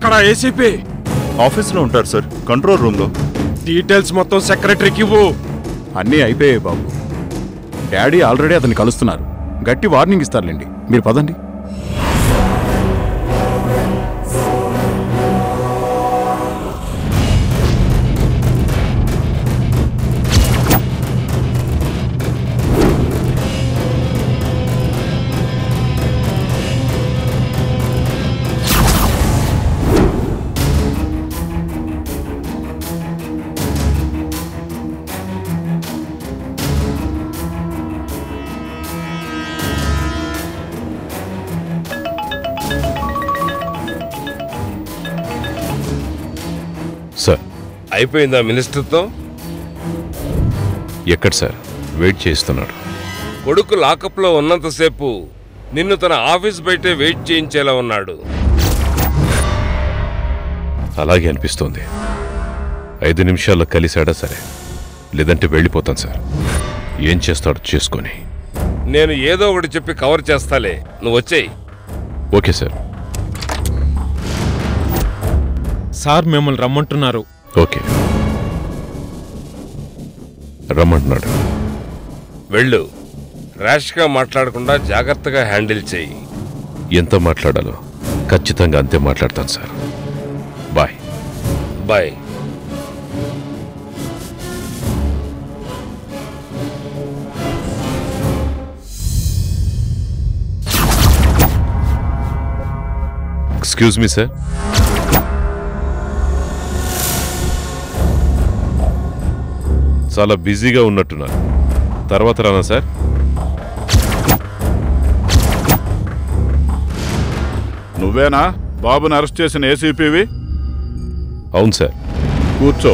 ఎక్కడ ఏసీపీ. ఆఫీస్లో ఉంటారు సార్ కంట్రోల్ రూమ్లో. డీటెయిల్స్ మొత్తం సెక్రటరీకి ఇవ్వు. అన్నీ అయిపోయాయి బాబు. డాడీ ఆల్రెడీ అతన్ని కలుస్తున్నారు. గట్టి వార్నింగ్ ఇస్తారులేండి. మీరు పదండి. అయిపోయిందా మినిస్టర్తో? ఎక్కడ సార్? వెయిట్ చేస్తున్నాడు కొడుకు లాకప్లో ఉన్నంతసేపు నిన్ను తన ఆఫీస్ బయటే వెయిట్ చేయించేలా ఉన్నాడు. అలాగే అనిపిస్తోంది. ఐదు నిమిషాల్లో కలిశాడా సరే? లేదంటే వెళ్ళిపోతాను సార్. ఏం చేస్తాడో చేసుకొని. నేను ఏదో ఒకటి చెప్పి కవర్ చేస్తాలే. నువ్వు వచ్చేయి. Okay sir. సార్ మిమ్మల్ని రమ్మంటున్నారు. ఓకే. రమ్మంటున్నాడు. వెళ్ళు. ర్యాష్గా మాట్లాడకుండా జాగ్రత్తగా హ్యాండిల్ చేయి. ఎంత మాట్లాడాలో ఖచ్చితంగా అంతే మాట్లాడతాను sir. Bye. Bye. Excuse me sir. చాలా బిజీగా ఉన్నట్టున్నారు. తర్వాత రానా సార్? నువ్వేనా? బాబుని అరెస్ట్ చేసిన ఏసీపీవి అవును సార్. కూర్చో.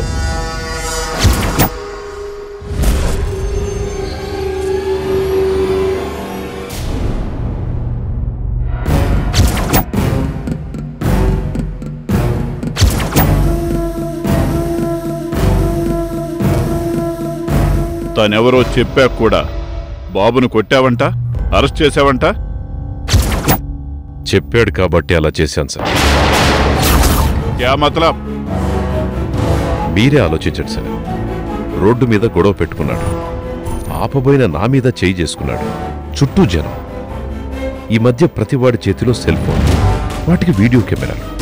తనెవరో చెప్పాక కూడా. బాబును కొట్టావంట? అరెస్ట్ చేశావంట? చెప్పాడు కాబట్టి అలా చేశాను సార్. క్యా మతలబ్? మీరే ఆలోచించండి సార్. రోడ్డు మీద గొడవ పెట్టుకున్నాడు. ఆపబోయిన నా మీద చేయి చేసుకున్నాడు. చుట్టూ జనం. ఈ మధ్య ప్రతివాడి చేతిలో సెల్ ఫోన్. వాటికి వీడియో కెమెరాలు.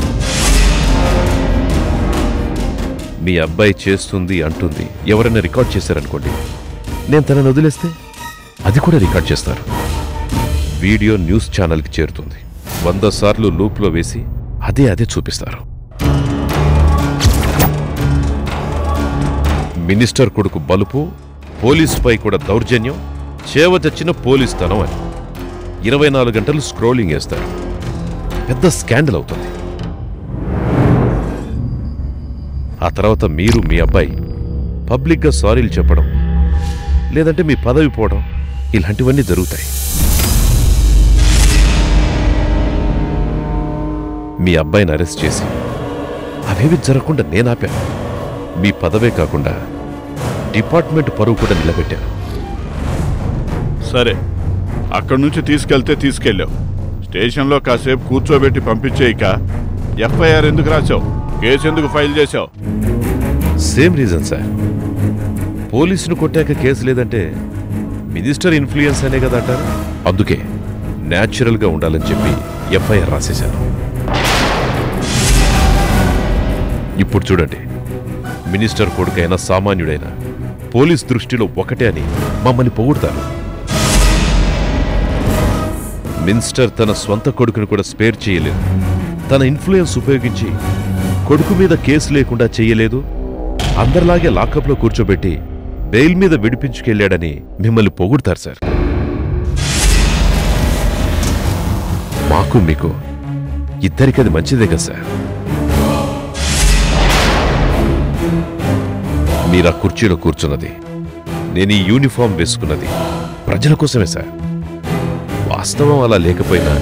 మీ అబ్బాయి చేస్తుంది అంటుంది. ఎవరైనా రికార్డ్ చేశారనుకోండి. నేను తనని వదిలేస్తే అది కూడా రికార్డ్ చేస్తారు. వీడియో న్యూస్ ఛానల్కి చేరుతుంది. వంద సార్లు లూప్లో వేసి అదే అదే చూపిస్తారు. మినిస్టర్ కొడుకు బలుపు పోలీసుపై కూడా దౌర్జన్యం చేవచచ్చిన పోలీస్ తనం అని. ఇరవై నాలుగు గంటలు స్క్రోలింగ్ వేస్తారు. పెద్ద స్కాండల్ అవుతుంది. ఆ తర్వాత మీరు మీ అబ్బాయి పబ్లిక్గా సారీలు చెప్పడం లేదంటే మీ పదవి పోవడం ఇలాంటివన్నీ జరుగుతాయి. మీ అబ్బాయిని అరెస్ట్ చేసి అవేవి జరగకుండా నేను ఆపాను. మీ పదవే కాకుండా డిపార్ట్మెంట్ పరువు కూడా నిలబెట్టాను. సరే అక్కడి నుంచి తీసుకెళ్తే తీసుకెళ్ళావు. స్టేషన్లో కాసేపు కూర్చోబెట్టి పంపించేయిక ఎఫ్ఐఆర్ ఎందుకు రాశావు? కేసు ఎందుకు ఫైల్ చేశావు? సేమ్ రీజన్ సార్ పోలీసును కొట్టాక కేసు లేదంటే మినిస్టర్ ఇన్ఫ్లుయెన్స్ అనే కదా అంటారు? అందుకే న్యాచురల్గా ఉండాలని చెప్పి ఎఫ్ఐఆర్ రాసేశాను. ఇప్పుడు చూడండి మినిస్టర్ కొడుకైనా సామాన్యుడైనా పోలీస్ దృష్టిలో ఒకటే అని మమ్మల్ని పొగుడతారు. మినిస్టర్ తన స్వంత కొడుకును కూడా స్పేర్ చేయలేదు. తన ఇన్ఫ్లుయెన్స్ ఉపయోగించి కొడుకు మీద కేసు లేకుండా చేయలేదు. అందరిలాగే లాకప్లో కూర్చోబెట్టి బెయిల్ మీద విడిపించుకెళ్ళాడని మిమ్మల్ని పొగుడతారు సార్. మాకు మీకు ఇద్దరికి అది మంచిదే కదా సార్. మీరు ఆ కుర్చీలో కూర్చున్నది నేను ఈ యూనిఫామ్ వేసుకున్నది ప్రజల కోసమే సార్. వాస్తవం అలా లేకపోయినా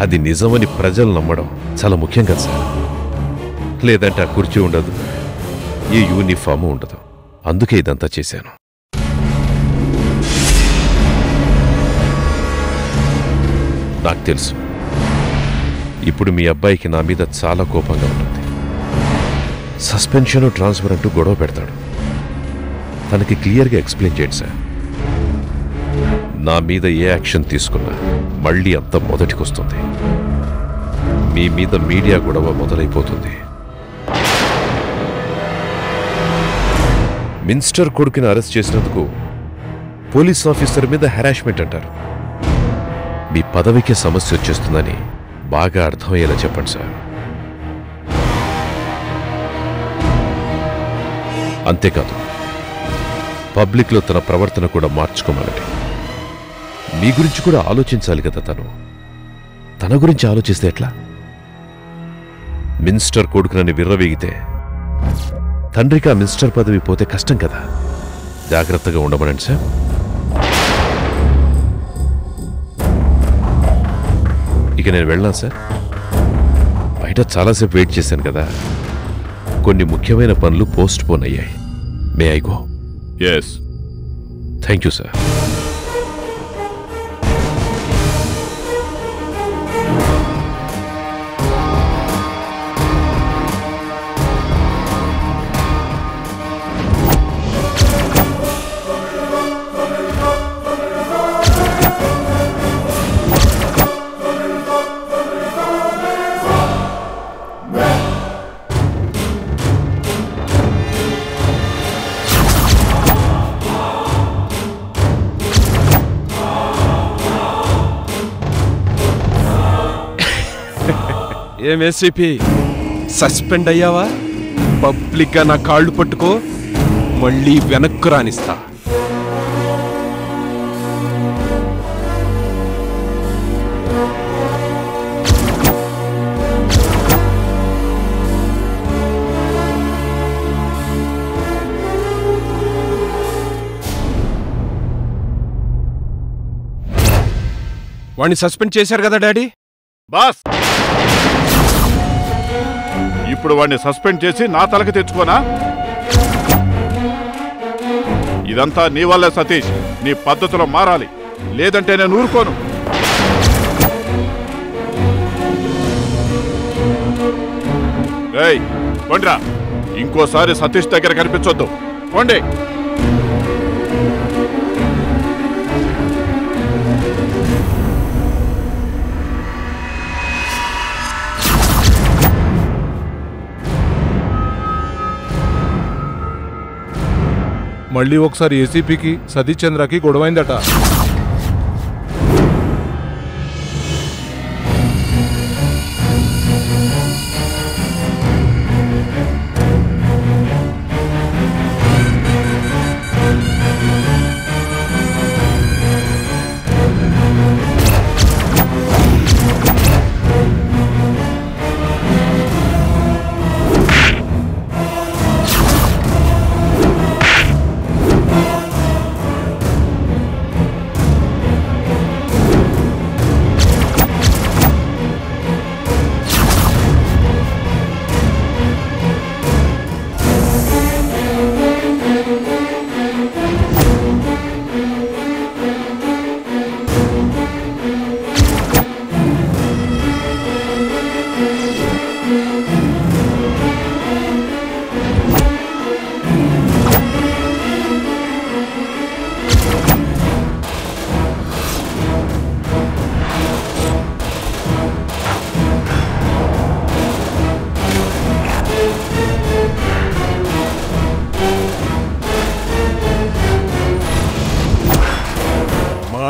అది నిజమని ప్రజలు నమ్మడం చాలా ముఖ్యం కదా సార్. లేదంటే ఆ కుర్చీ ఉండదు ఈ యూనిఫాము ఉండదు. అందుకే ఇదంతా చేశాను. నాకు తెలుసు. ఇప్పుడు మీ అబ్బాయికి నా మీద చాలా కోపంగా ఉంటుంది. సస్పెన్షన్ ట్రాన్స్ఫర్ అంటూ గొడవ పెడతాడు. తనకి క్లియర్గా ఎక్స్ప్లెయిన్ చేయండి సార్. నా మీద ఏ యాక్షన్ తీసుకున్నా మళ్ళీ అంత మొదటికొస్తుంది. మీ మీద మీడియా గొడవ మొదలైపోతుంది. మినిస్టర్ కొడుకుని అరెస్ట్ చేసినందుకు పోలీస్ ఆఫీసర్ మీద హెరాస్మెంట్ అంటారు. మీ పదవికే సమస్య వచ్చేస్తుందని బాగా అర్థమయ్యేలా చెప్పండి సార్. అంతేకాదు పబ్లిక్లో తన ప్రవర్తన కూడా మార్చుకోమనండి. మీ గురించి కూడా ఆలోచించాలి కదా తను. తన గురించి ఆలోచిస్తే ఎట్లా? మినిస్టర్ కొడుకునని విర్రవేగితే తండ్రికి ఆ మినిస్టర్ పదవి పోతే కష్టం కదా. జాగ్రత్తగా ఉండమనండి సార్. ఇక నేను వెళ్ళాను సార్? బయట చాలాసేపు వెయిట్ చేశాను కదా. కొన్ని ముఖ్యమైన పనులు పోస్ట్ పోన్ అయ్యాయి. May I go yes thank you sir ఏం ఏసీపీ సస్పెండ్ అయ్యావా? పబ్లిక్గా నా కాళ్ళు పట్టుకో మళ్ళీ వెనక్కు రానిస్తా. వాణ్ణి సస్పెండ్ చేశారు కదా డాడీ? బాస్! ఇప్పుడు వాడిని సస్పెండ్ చేసి నా తలకి తెచ్చుకోనా? ఇదంతా నీ వల్లే సతీష్. నీ పద్ధతిలో మారాలి. లేదంటే నేను ఊరుకోను. ఏయ్ కొండ్రా. ఇంకోసారి సతీష్ దగ్గర కనిపించొద్దు. కొండే. మళ్ళీ ఒకసారి ఏసీపీకి సతీష్ చంద్రకి గొడవైందట.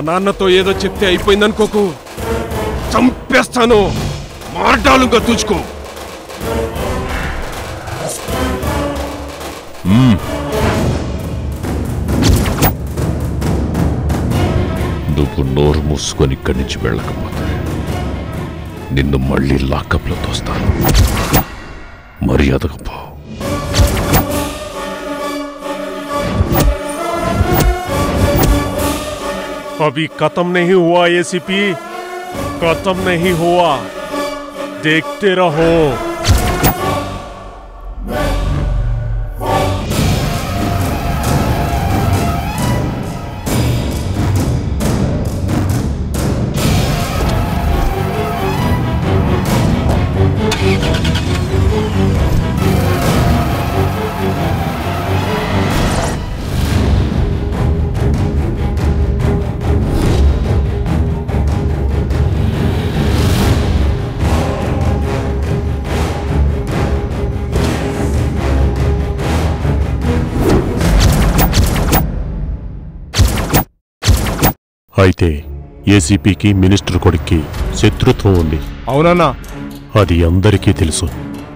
నాన్నతో ఏదో చెప్తే అయిపోయిందనుకోకు. చంపేస్తాను. మార్డాలుగా తూచుకో నువ్వు నోరు మూసుకొని ఇక్కడి నుంచి వెళ్ళకపోతే నిన్ను మళ్ళీ లాకప్లో తోస్తాను. మర్యాదగా పో. अभी खत्म नहीं हुआ ये सीपी खत्म नहीं हुआ। देखते रहो। అయితే ఏసీపీకి మినిస్టర్ కొడుక్కి శత్రుత్వం ఉంది. అవునన్నా. అది అందరికీ తెలుసు.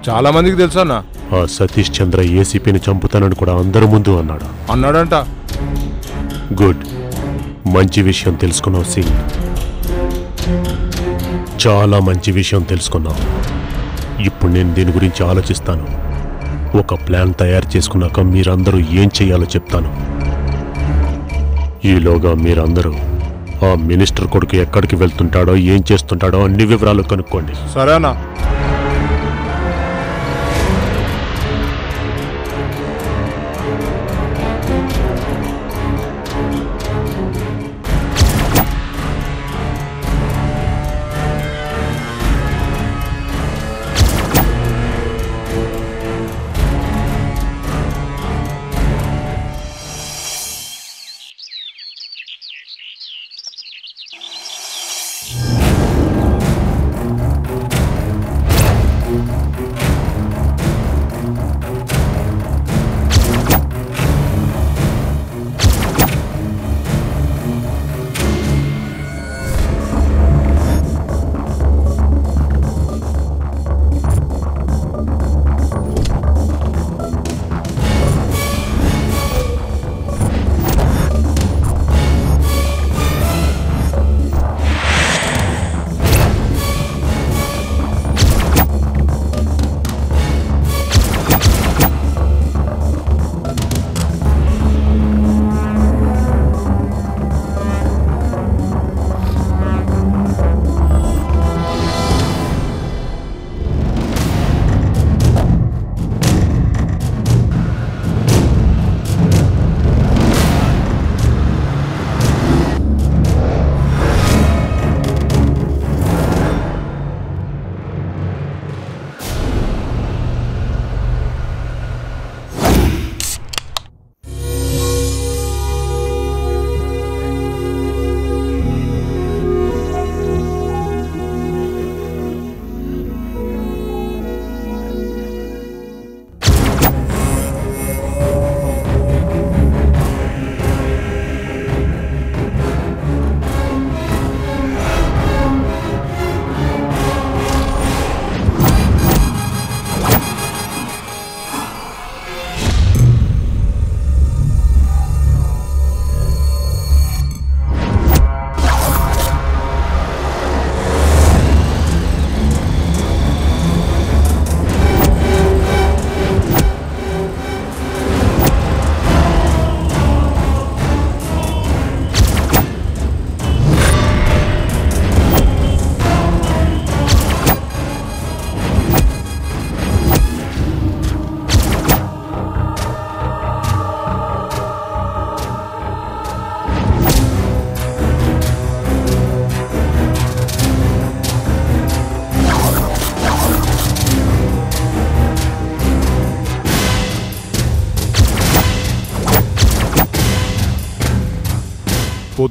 చాలా మందికి తెలుసు అన్న. ఆ సతీష్ చంద్ర ఏసీపీని చంపుతానని కూడా అందరి ముందు అన్నాడు. అన్నాడంట. గుడ్. మంచి విషయం తెలుసుకున్నావు సింగ్ చాలా మంచి విషయం తెలుసుకున్నావు. ఇప్పుడు నేను దీని గురించి ఆలోచిస్తాను. ఒక ప్లాన్ తయారు చేసుకున్నాక మీరందరూ ఏం చేయాలో చెప్తాను. ఈలోగా మీరందరూ ఆ మినిస్టర్ కొడుకు ఎక్కడికి వెళ్తుంటాడో ఏం చేస్తుంటాడో అన్ని వివరాలు కనుక్కోండి. సరేనా?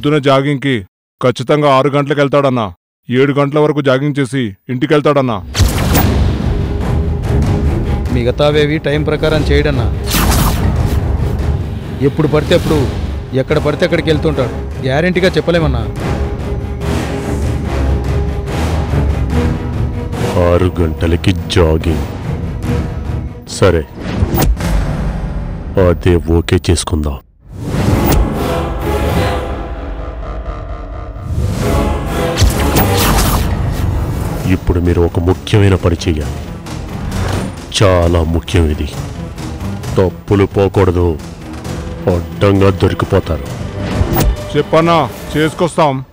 పొద్దున జాగింగ్కి ఖచ్చితంగా ఆరు గంటలకు వెళ్తాడన్నా ఏడు గంటల వరకు జాగింగ్ చేసి ఇంటికి వెళ్తాడన్నా మిగతావేవి టైం ప్రకారం చేయడన్నా. ఎప్పుడు పడితే అప్పుడు ఎక్కడ పడితే అక్కడికి వెళ్తుంటాడు. గ్యారెంటీగా చెప్పలేమన్నా. ఆరు గంటలకి జాగింగ్. సరే. అదే ఓకే చేసుకుందాం. ఇప్పుడు మీరు ఒక ముఖ్యమైన పని చేయాలి చాలా ముఖ్యం ఇది. తప్పులు పోకూడదు. అడ్డంగా దొరికిపోతారు. చెప్పన్నా చేసుకొస్తాం.